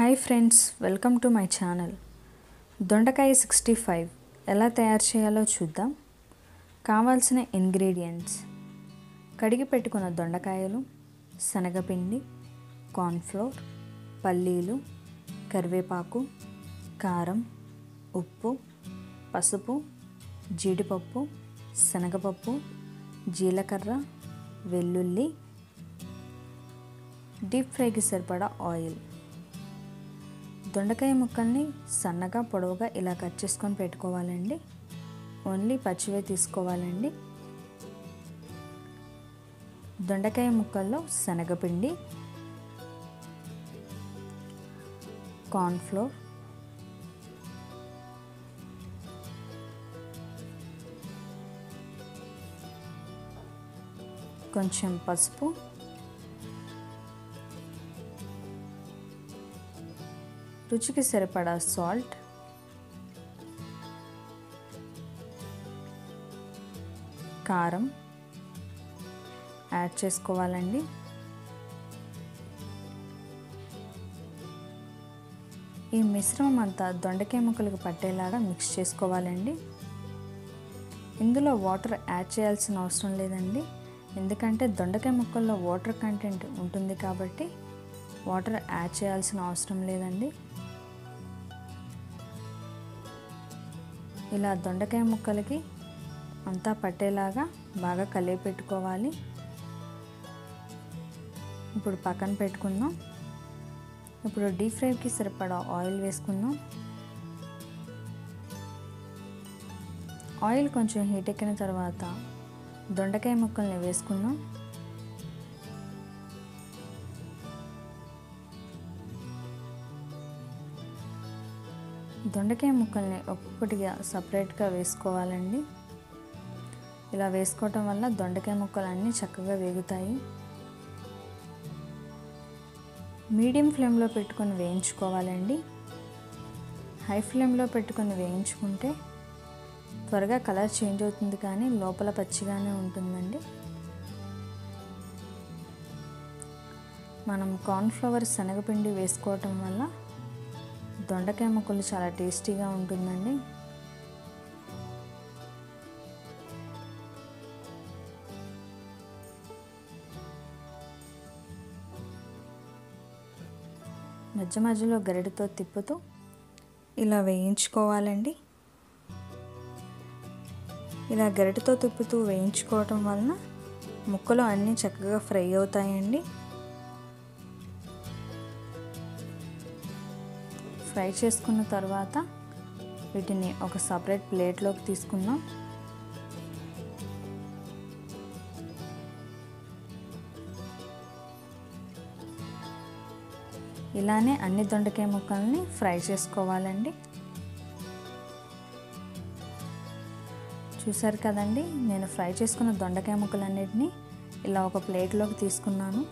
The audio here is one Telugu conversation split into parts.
Hi friends welcome to my channel. దొండకాయ సిక్స్టీ ఫైవ్ ఎలా తయారు చేయాలో చూద్దాం. కావాల్సిన ఇంగ్రీడియంట్స్. కడిగి పెట్టుకున్న దొండకాయలు శనగపిండి కార్న్ఫ్లోర్ పల్లీలు కరివేపాకు కారం ఉప్పు పసుపు జీడిపప్పు శనగపప్పు జీలకర్ర వెల్లుల్లి డీప్ ఫ్రైకి సరిపడా ఆయిల్. దొండకాయ ముక్కల్ని సన్నగా పొడవుగా ఇలా కట్ చేసుకొని పెట్టుకోవాలండి. ఓన్లీ పచ్చివే తీసుకోవాలండి. దొండకాయ ముక్కల్లో శనగపిండి కార్న్ఫ్లోర్ కొంచెం పసుపు రుచికి సరిపడా సాల్ట్. కారం. యాడ్ చేసుకోవాలండి. ఈ మిశ్రమం అంతా దొండకాయ ముక్కలకు పట్టేలాగా మిక్స్ చేసుకోవాలండి. ఇందులో వాటర్ యాడ్ చేయాల్సిన అవసరం లేదండి. ఎందుకంటే దొండకాయ ముక్కల్లో వాటర్ కంటెంట్ ఉంటుంది కాబట్టి వాటర్ యాడ్ చేయాల్సిన అవసరం లేదండి. ఇలా దొండకాయ ముక్కలకి అంతా పట్టేలాగా బాగా కలిపి పెట్టుకోవాలి. ఇప్పుడు పక్కన పెట్టుకుందాం. ఇప్పుడు డీప్ ఫ్రైకి సరిపడా ఆయిల్ వేసుకుందాం. ఆయిల్ కొంచెం హీట్ ఎక్కిన తర్వాత దొండకాయ ముక్కల్ని వేసుకుందాం. దొండకాయ ముక్కల్ని ఒక్కొక్కటిగా సపరేట్గా వేసుకోవాలండి. ఇలా వేసుకోవటం వల్ల దొండకాయ ముక్కలు అన్నీ చక్కగా వేగుతాయి. మీడియం ఫ్లేమ్లో పెట్టుకొని వేయించుకోవాలండి. హై ఫ్లేమ్లో పెట్టుకొని వేయించుకుంటే త్వరగా కలర్ చేంజ్ అవుతుంది కానీ లోపల పచ్చిగానే ఉంటుందండి. మనం కార్న్ఫ్లవర్ శనగపిండి వేసుకోవటం వల్ల దొండకాయ ముక్కలు చాలా టేస్టీగా ఉంటుందండి. మధ్య మధ్యలో గరిటతో తిప్పుతూ ఇలా వేయించుకోవాలండి. ఇలా గరిటతో తిప్పుతూ వేయించుకోవటం వలన ముక్కలు అన్నీ చక్కగా ఫ్రై అవుతాయండి. ఫ్రై చేసుకున్న తర్వాత వీటిని ఒక సపరేట్ ప్లేట్లోకి తీసుకుందాం. ఇలానే అన్ని దొండకాయ ముక్కల్ని ఫ్రై చేసుకోవాలండి. చూసారు కదండి నేను ఫ్రై చేసుకున్న దొండకాయ ముక్కలన్నిటినీ ఇలా ఒక ప్లేట్లోకి తీసుకున్నాను.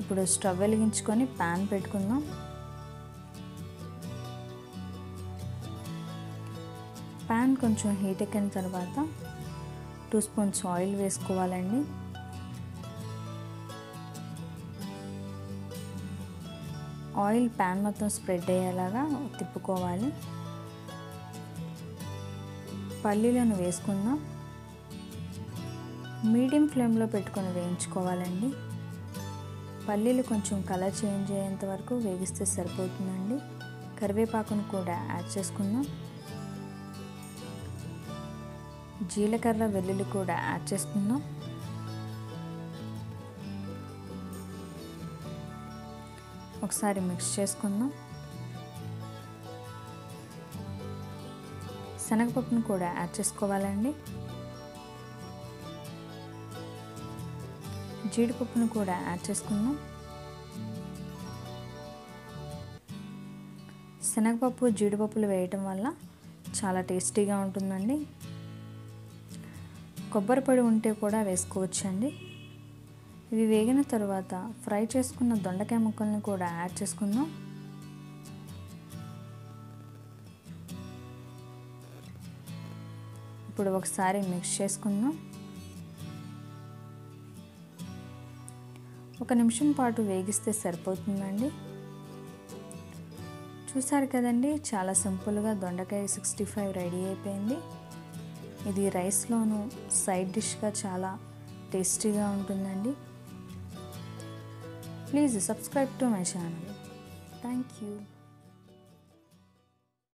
ఇప్పుడు స్టవ్ వెలిగించుకొని ప్యాన్ పెట్టుకుందాం. కొంచెం హీట్ ఎక్కిన తర్వాత టూ స్పూన్స్ ఆయిల్ వేసుకోవాలండి. ఆయిల్ ప్యాన్ మొత్తం స్ప్రెడ్ అయ్యేలాగా తిప్పుకోవాలి. పల్లీలను వేసుకుందాం. మీడియం ఫ్లేమ్లో పెట్టుకొని వేయించుకోవాలండి. పల్లీలు కొంచెం కలర్ చేంజ్ అయ్యేంత వరకు వేగిస్తే సరిపోతుందండి. కరివేపాకును కూడా యాడ్ చేసుకుందాం. జీలకర్ర వెల్లుల్లి కూడా యాడ్ చేసుకుందాం. ఒకసారి మిక్స్ చేసుకుందాం. శనగపప్పును కూడా యాడ్ చేసుకోవాలండి. జీడిపప్పును కూడా యాడ్ చేసుకుందాం. శనగపప్పు జీడిపప్పులు వేయటం వల్ల చాలా టేస్టీగా ఉంటుందండి. కొబ్బరి పొడి ఉంటే కూడా వేసుకోవచ్చండి. ఇవి వేగిన తర్వాత ఫ్రై చేసుకున్న దొండకాయ ముక్కల్ని కూడా యాడ్ చేసుకుందాం. ఇప్పుడు ఒకసారి మిక్స్ చేసుకుందాం. ఒక నిమిషం పాటు వేగిస్తే సరిపోతుందండి. చూసారు కదండి చాలా సింపుల్గా దొండకాయ సిక్స్టీ ఫైవ్ రెడీ అయిపోయింది. ఇది రైస్లోను సైడ్ డిష్గా చాలా టేస్టీగా ఉంటుందండి. Please subscribe to my channel. Thank you.